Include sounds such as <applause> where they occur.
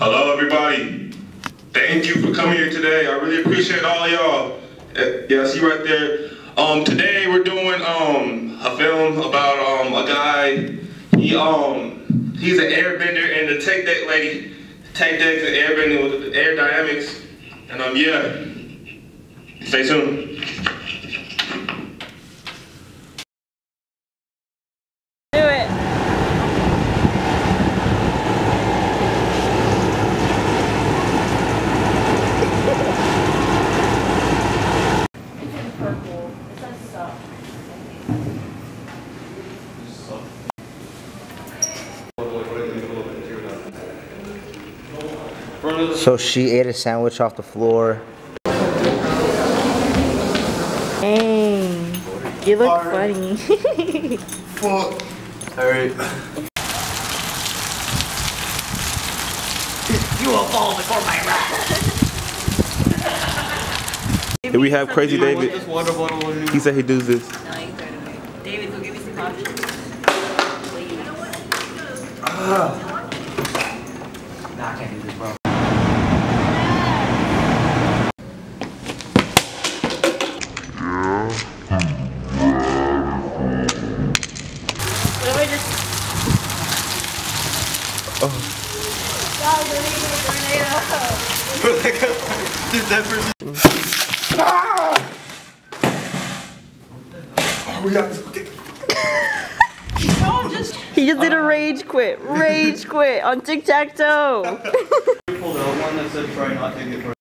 Hello, everybody. Thank you for coming here today. I really appreciate all y'all. Yeah, I see right there. Um, today we're doing um a film about um a guy. He um he's an airbender and the tech deck lady. Tech decks and airbending with air dynamics. And um yeah. Stay tuned. It. So she ate a sandwich off the floor. Dang. You look funny. <laughs> Fuck. Alright. You will fall before my wrath. Here we have Crazy David. This water bottle on you. He said he does this. No, you throw it. David, go give me some coffee. Please. Nah, I can't do this, bro. What if I just... God, we're a tornado. Did that person? <laughs> We got this. <laughs> Don't just. He just did a rage quit. Rage quit on tic tac toe. <laughs>